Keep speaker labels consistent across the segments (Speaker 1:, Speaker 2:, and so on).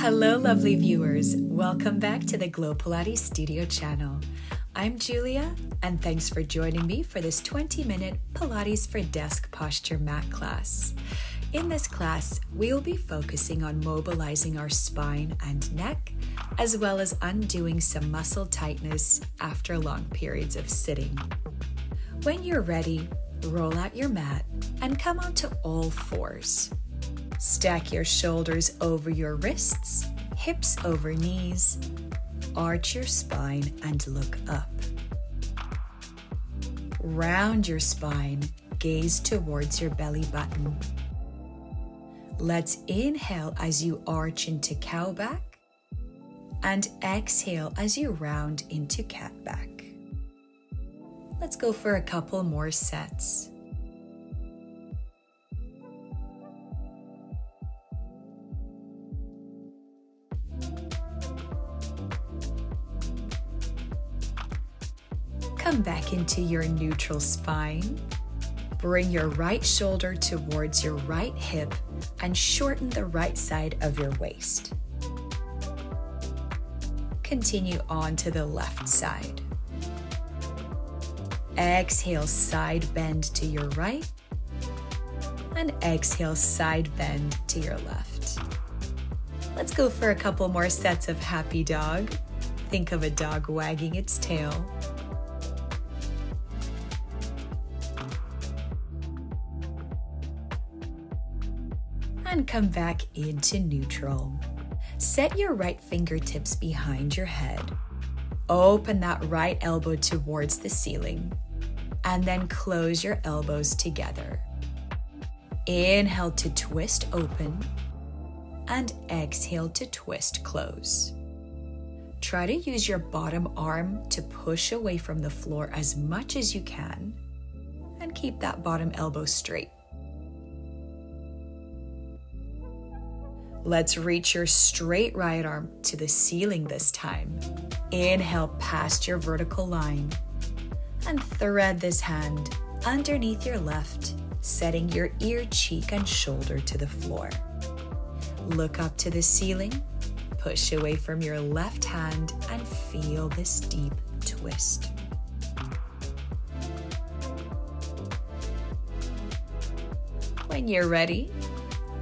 Speaker 1: Hello, lovely viewers. Welcome back to the Glow Pilates Studio channel. I'm Julia, and thanks for joining me for this 20 minute Pilates for Desk Posture mat class. In this class, we'll be focusing on mobilizing our spine and neck, as well as undoing some muscle tightness after long periods of sitting. When you're ready, roll out your mat and come onto all fours. Stack your shoulders over your wrists, hips over knees. Arch your spine and look up. Round your spine, gaze towards your belly button. Let's inhale as you arch into cow back and exhale as you round into cat back. Let's go for a couple more sets. Into your neutral spine. Bring your right shoulder towards your right hip and shorten the right side of your waist. Continue on to the left side. Exhale, side bend to your right. And exhale, side bend to your left. Let's go for a couple more sets of happy dog. Think of a dog wagging its tail come back into neutral. Set your right fingertips behind your head. Open that right elbow towards the ceiling and then close your elbows together. Inhale to twist open and exhale to twist close. Try to use your bottom arm to push away from the floor as much as you can and keep that bottom elbow straight. Let's reach your straight right arm to the ceiling this time. Inhale past your vertical line and thread this hand underneath your left, setting your ear, cheek, and shoulder to the floor. Look up to the ceiling, push away from your left hand, and feel this deep twist. When you're ready,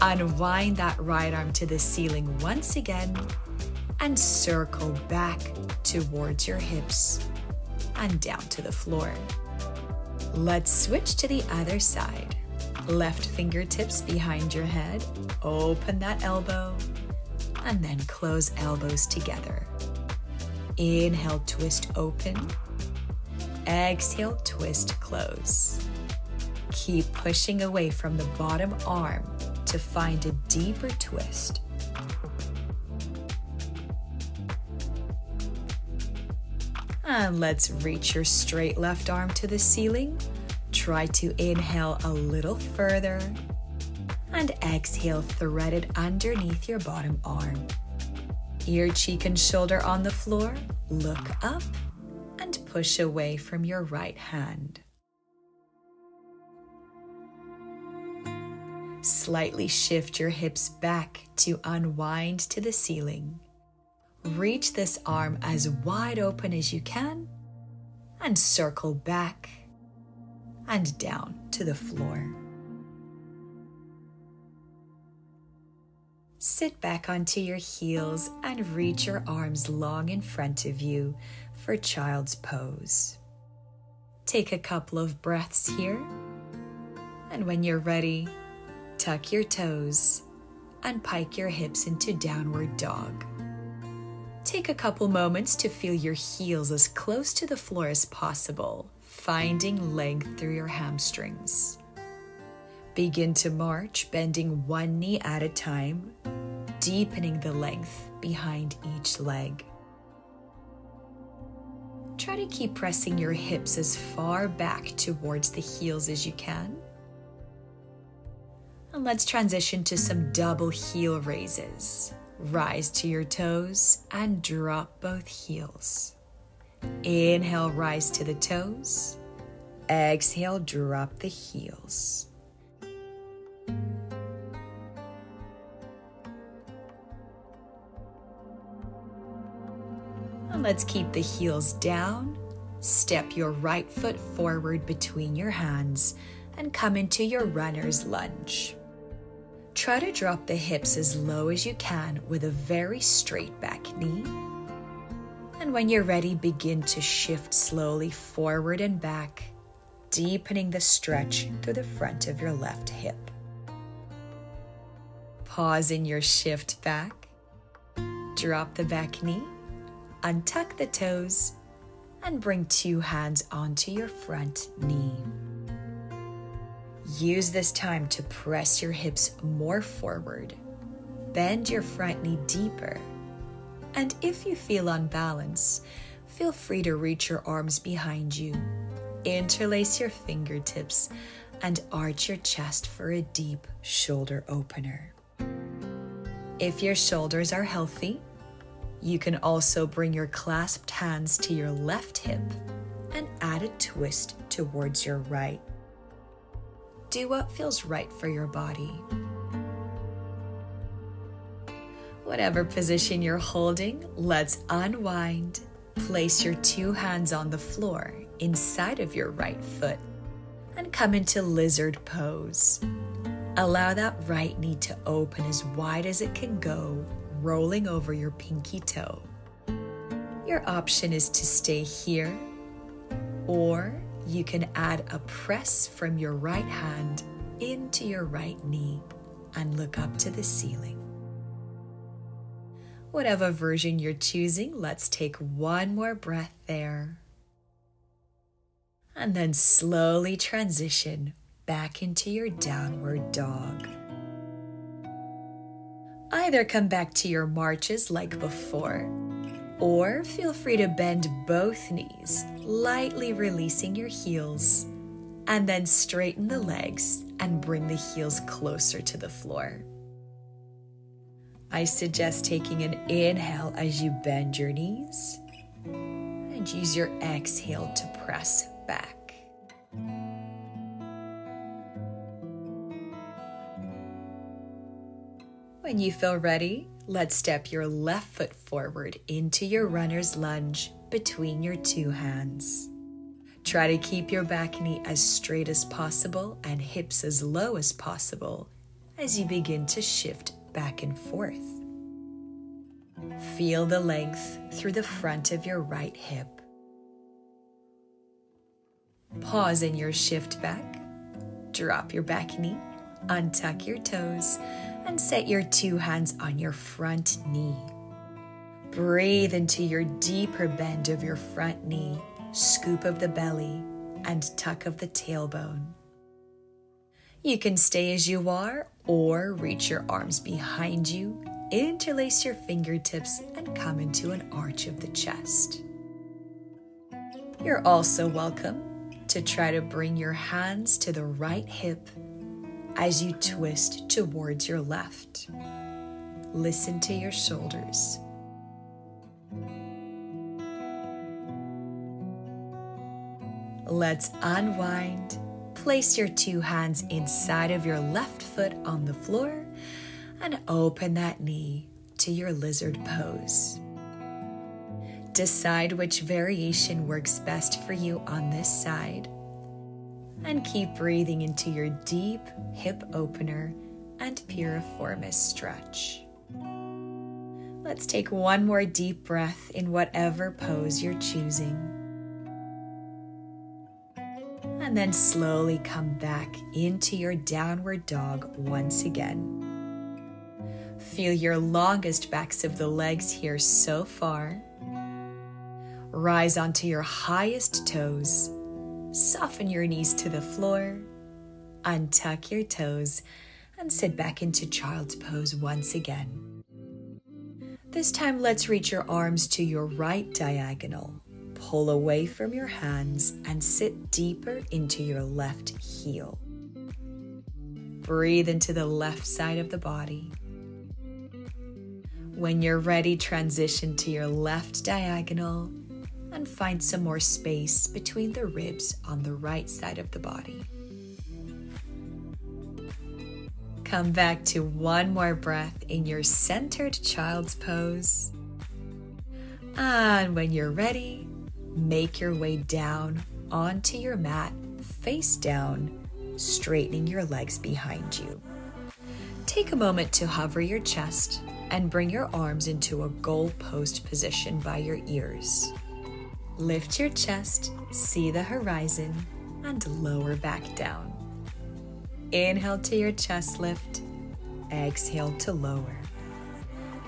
Speaker 1: Unwind that right arm to the ceiling once again and circle back towards your hips and down to the floor. Let's switch to the other side. Left fingertips behind your head, open that elbow, and then close elbows together. Inhale, twist open. Exhale, twist close. Keep pushing away from the bottom arm to find a deeper twist. And let's reach your straight left arm to the ceiling. Try to inhale a little further and exhale, thread it underneath your bottom arm. Ear, cheek, and shoulder on the floor. Look up and push away from your right hand. Slightly shift your hips back to unwind to the ceiling. Reach this arm as wide open as you can and circle back and down to the floor. Sit back onto your heels and reach your arms long in front of you for child's pose. Take a couple of breaths here, and when you're ready, tuck your toes, and pike your hips into downward dog. Take a couple moments to feel your heels as close to the floor as possible, finding length through your hamstrings. Begin to march, bending one knee at a time, deepening the length behind each leg. Try to keep pressing your hips as far back towards the heels as you can and let's transition to some double heel raises. Rise to your toes and drop both heels. Inhale, rise to the toes. Exhale, drop the heels. let's keep the heels down. Step your right foot forward between your hands and come into your runner's lunge. Try to drop the hips as low as you can with a very straight back knee. And when you're ready, begin to shift slowly forward and back, deepening the stretch through the front of your left hip. Pause in your shift back, drop the back knee, untuck the toes, and bring two hands onto your front knee. Use this time to press your hips more forward. Bend your front knee deeper. And if you feel unbalanced, feel free to reach your arms behind you. Interlace your fingertips and arch your chest for a deep shoulder opener. If your shoulders are healthy, you can also bring your clasped hands to your left hip and add a twist towards your right. Do what feels right for your body. Whatever position you're holding, let's unwind. Place your two hands on the floor inside of your right foot and come into lizard pose. Allow that right knee to open as wide as it can go, rolling over your pinky toe. Your option is to stay here, or you can add a press from your right hand into your right knee and look up to the ceiling. Whatever version you're choosing, let's take one more breath there. And then slowly transition back into your downward dog. Either come back to your marches like before, or feel free to bend both knees, lightly releasing your heels, and then straighten the legs and bring the heels closer to the floor. I suggest taking an inhale as you bend your knees and use your exhale to press back. When you feel ready, let's step your left foot forward into your runner's lunge between your two hands. Try to keep your back knee as straight as possible and hips as low as possible as you begin to shift back and forth. Feel the length through the front of your right hip. Pause in your shift back, drop your back knee, untuck your toes, and set your two hands on your front knee. Breathe into your deeper bend of your front knee, scoop of the belly, and tuck of the tailbone. You can stay as you are or reach your arms behind you, interlace your fingertips, and come into an arch of the chest. You're also welcome to try to bring your hands to the right hip as you twist towards your left. Listen to your shoulders. Let's unwind. Place your two hands inside of your left foot on the floor and open that knee to your lizard pose. Decide which variation works best for you on this side and keep breathing into your deep hip opener and piriformis stretch. Let's take one more deep breath in whatever pose you're choosing. And then slowly come back into your downward dog once again. Feel your longest backs of the legs here so far. Rise onto your highest toes Soften your knees to the floor, untuck your toes, and sit back into child's pose once again. This time, let's reach your arms to your right diagonal. Pull away from your hands and sit deeper into your left heel. Breathe into the left side of the body. When you're ready, transition to your left diagonal and find some more space between the ribs on the right side of the body. Come back to one more breath in your centered child's pose. And when you're ready, make your way down onto your mat, face down, straightening your legs behind you. Take a moment to hover your chest and bring your arms into a goalpost position by your ears. Lift your chest, see the horizon, and lower back down. Inhale to your chest lift, exhale to lower.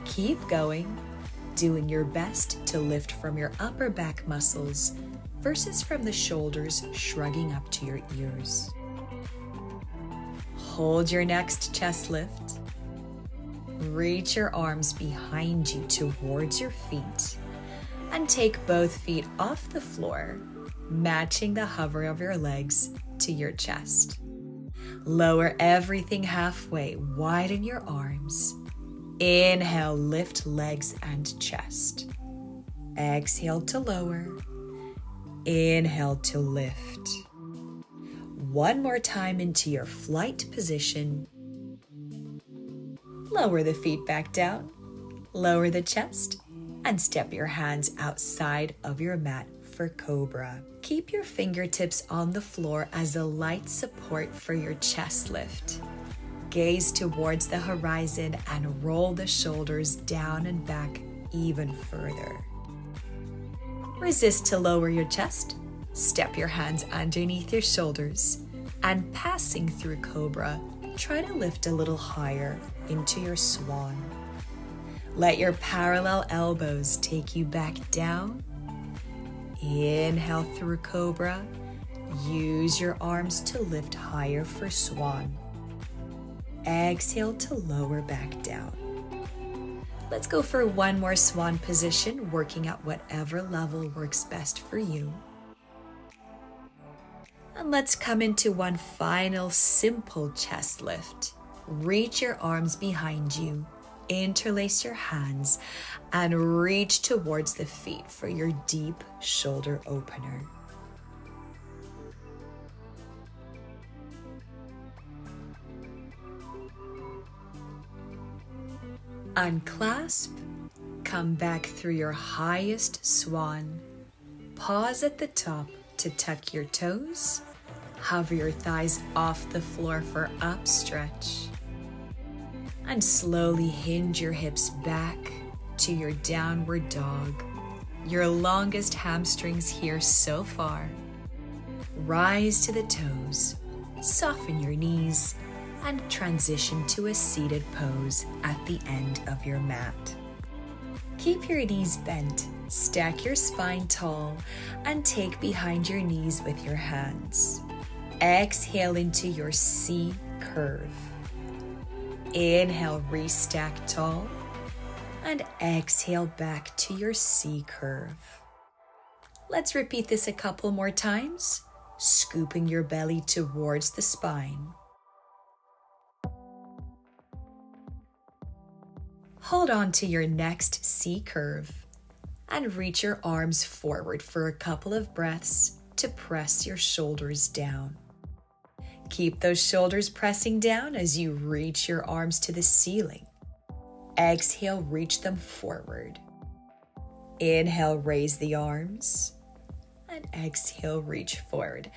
Speaker 1: Keep going, doing your best to lift from your upper back muscles versus from the shoulders shrugging up to your ears. Hold your next chest lift. Reach your arms behind you towards your feet and take both feet off the floor, matching the hover of your legs to your chest. Lower everything halfway, widen your arms. Inhale, lift legs and chest. Exhale to lower. Inhale to lift. One more time into your flight position. Lower the feet back down. Lower the chest and step your hands outside of your mat for Cobra. Keep your fingertips on the floor as a light support for your chest lift. Gaze towards the horizon and roll the shoulders down and back even further. Resist to lower your chest. Step your hands underneath your shoulders and passing through Cobra, try to lift a little higher into your swan. Let your parallel elbows take you back down. Inhale through Cobra. Use your arms to lift higher for Swan. Exhale to lower back down. Let's go for one more swan position, working at whatever level works best for you. And let's come into one final simple chest lift. Reach your arms behind you interlace your hands and reach towards the feet for your deep shoulder opener. Unclasp, come back through your highest swan. Pause at the top to tuck your toes. Hover your thighs off the floor for up stretch and slowly hinge your hips back to your downward dog, your longest hamstrings here so far. Rise to the toes, soften your knees, and transition to a seated pose at the end of your mat. Keep your knees bent, stack your spine tall, and take behind your knees with your hands. Exhale into your C curve. Inhale, restack tall. And exhale back to your C curve. Let's repeat this a couple more times, scooping your belly towards the spine. Hold on to your next C curve and reach your arms forward for a couple of breaths to press your shoulders down. Keep those shoulders pressing down as you reach your arms to the ceiling. Exhale, reach them forward. Inhale, raise the arms. And exhale, reach forward.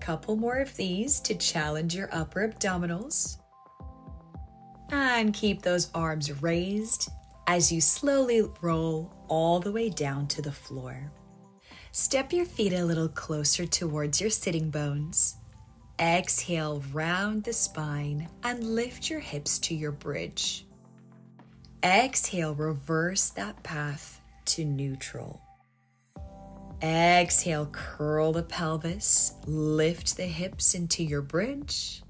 Speaker 1: Couple more of these to challenge your upper abdominals. And keep those arms raised as you slowly roll all the way down to the floor. Step your feet a little closer towards your sitting bones. Exhale, round the spine and lift your hips to your bridge. Exhale, reverse that path to neutral. Exhale, curl the pelvis, lift the hips into your bridge.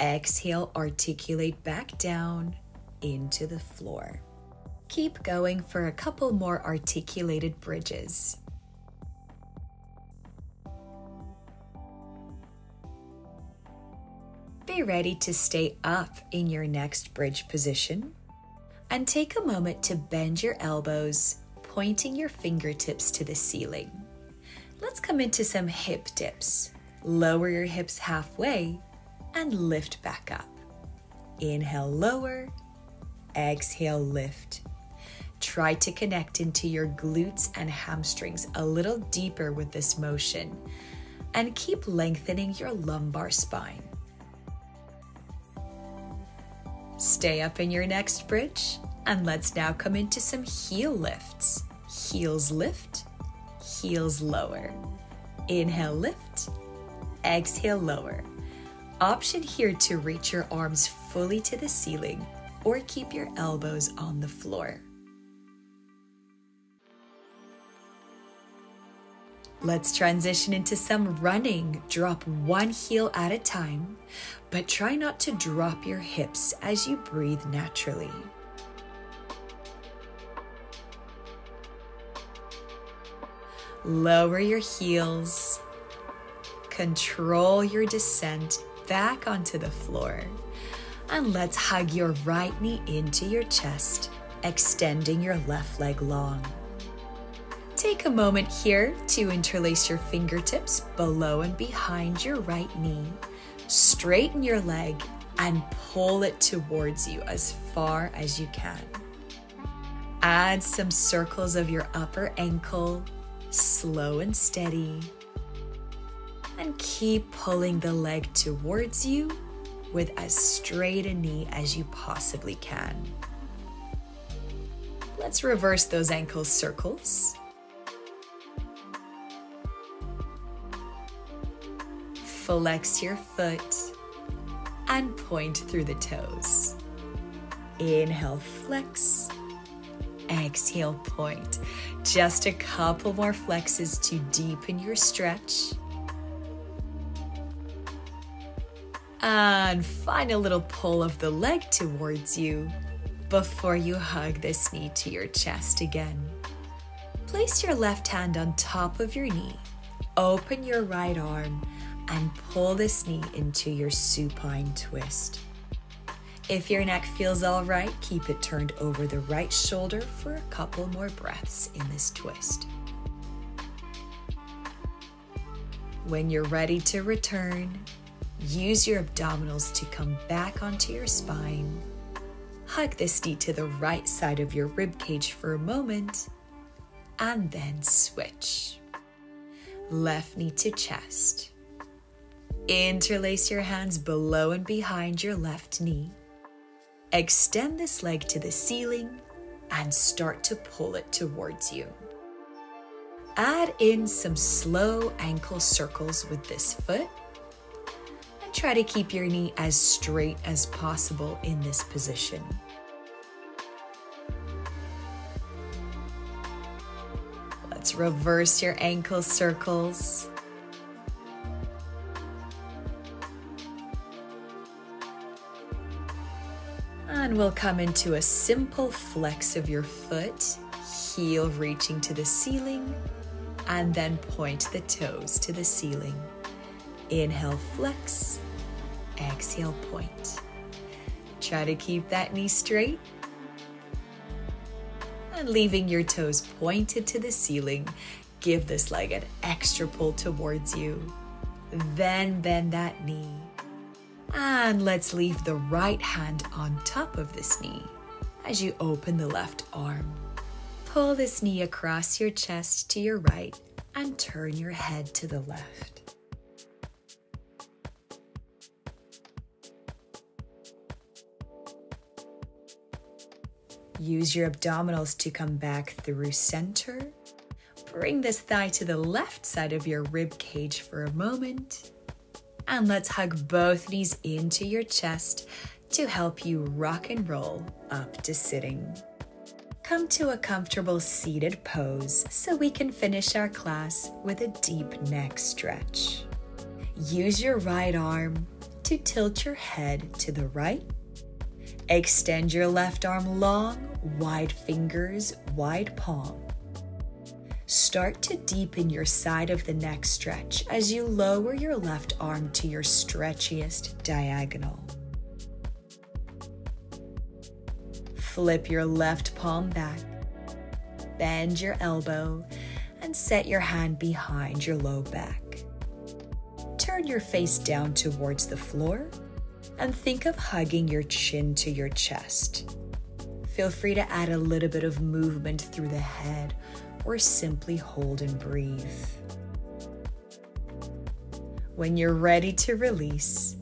Speaker 1: Exhale, articulate back down into the floor. Keep going for a couple more articulated bridges. Be ready to stay up in your next bridge position and take a moment to bend your elbows, pointing your fingertips to the ceiling. Let's come into some hip dips. Lower your hips halfway and lift back up. Inhale, lower. Exhale, lift. Try to connect into your glutes and hamstrings a little deeper with this motion and keep lengthening your lumbar spine. Stay up in your next bridge and let's now come into some heel lifts. Heels lift, heels lower. Inhale, lift, exhale, lower. Option here to reach your arms fully to the ceiling or keep your elbows on the floor. Let's transition into some running. Drop one heel at a time, but try not to drop your hips as you breathe naturally. Lower your heels. Control your descent back onto the floor. And let's hug your right knee into your chest, extending your left leg long. Take a moment here to interlace your fingertips below and behind your right knee. Straighten your leg and pull it towards you as far as you can. Add some circles of your upper ankle, slow and steady. And keep pulling the leg towards you with as straight a knee as you possibly can. Let's reverse those ankle circles. Flex your foot and point through the toes. Inhale, flex. Exhale, point. Just a couple more flexes to deepen your stretch. And find a little pull of the leg towards you before you hug this knee to your chest again. Place your left hand on top of your knee. Open your right arm and pull this knee into your supine twist. If your neck feels all right, keep it turned over the right shoulder for a couple more breaths in this twist. When you're ready to return, use your abdominals to come back onto your spine. Hug this knee to the right side of your rib cage for a moment, and then switch. Left knee to chest. Interlace your hands below and behind your left knee. Extend this leg to the ceiling and start to pull it towards you. Add in some slow ankle circles with this foot and try to keep your knee as straight as possible in this position. Let's reverse your ankle circles. We'll come into a simple flex of your foot, heel reaching to the ceiling, and then point the toes to the ceiling. Inhale, flex, exhale, point. Try to keep that knee straight. And leaving your toes pointed to the ceiling, give this leg an extra pull towards you. Then bend that knee and let's leave the right hand on top of this knee as you open the left arm. Pull this knee across your chest to your right and turn your head to the left. Use your abdominals to come back through center. Bring this thigh to the left side of your rib cage for a moment and let's hug both knees into your chest to help you rock and roll up to sitting. Come to a comfortable seated pose so we can finish our class with a deep neck stretch. Use your right arm to tilt your head to the right. Extend your left arm long, wide fingers, wide palm Start to deepen your side of the neck stretch as you lower your left arm to your stretchiest diagonal. Flip your left palm back, bend your elbow, and set your hand behind your low back. Turn your face down towards the floor and think of hugging your chin to your chest. Feel free to add a little bit of movement through the head or simply hold and breathe. When you're ready to release,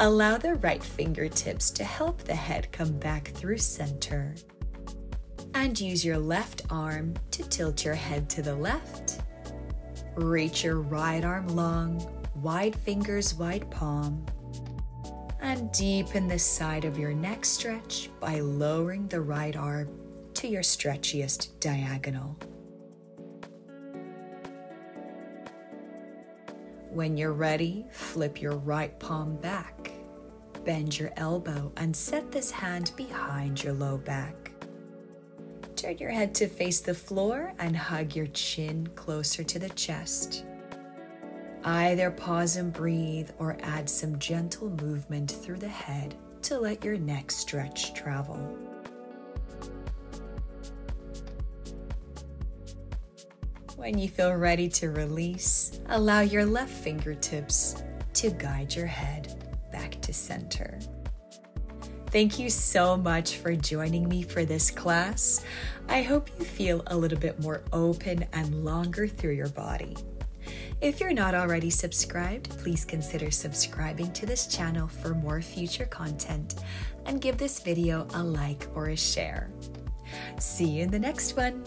Speaker 1: allow the right fingertips to help the head come back through center. And use your left arm to tilt your head to the left. Reach your right arm long, wide fingers, wide palm. And deepen the side of your neck stretch by lowering the right arm to your stretchiest diagonal. When you're ready, flip your right palm back. Bend your elbow and set this hand behind your low back. Turn your head to face the floor and hug your chin closer to the chest. Either pause and breathe or add some gentle movement through the head to let your neck stretch travel. When you feel ready to release, allow your left fingertips to guide your head back to center. Thank you so much for joining me for this class. I hope you feel a little bit more open and longer through your body. If you're not already subscribed, please consider subscribing to this channel for more future content and give this video a like or a share. See you in the next one.